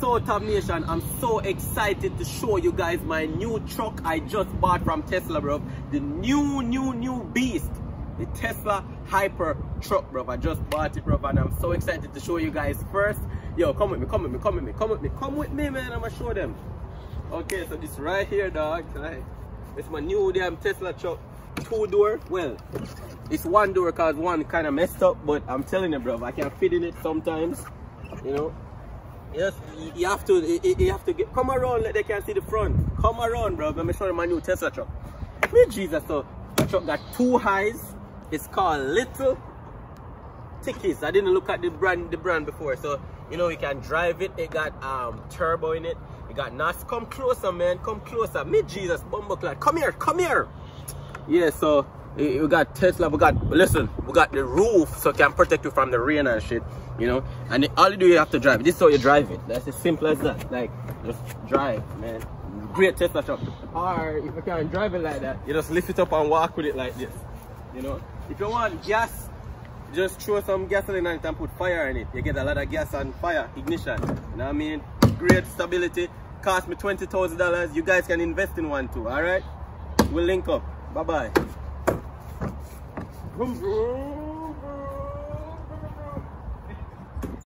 Soul Nation, I'm so excited to show you guys my new truck I just bought from Tesla, bro. The new, new, new beast. The Tesla Cyber truck, bro. I just bought it, bro, and I'm so excited to show you guys first. Yo, come with me, come with me, come with me, come with me, come with me, man. I'm gonna show them. Okay, so this right here, dog. Right? It's my new damn Tesla truck. Two door. Well, it's one door because one kind of messed up, but I'm telling you, bro, I can fit in it sometimes. You know, Yes, you have to, you have to get, come around, let they can see the front. Come around, bro. Let me show you my new Tesla truck. Mijeezas, so the truck got two highs. It's called Little Tickies. I didn't look at the brand, the brand before, so you know you can drive it. It got um turbo in it. It got nuts. Come closer, man. Come closer. Mijeezas, bumbleclad. Come here, come here. Yeah, so we got Tesla, we got, listen, we got the roof so it can protect you from the rain and shit, you know? And all you do, you have to drive. This is how you drive it. That's as simple as that. Like, just drive, man. Great Tesla truck. Or if you can't drive it like that, you just lift it up and walk with it like this, you know? If you want gas, just throw some gasoline on it and put fire in it. You get a lot of gas and fire, ignition. You know what I mean? Great stability. Cost me $20,000. You guys can invest in one too, alright? We'll link up. Bye-bye. Vroom, vroom.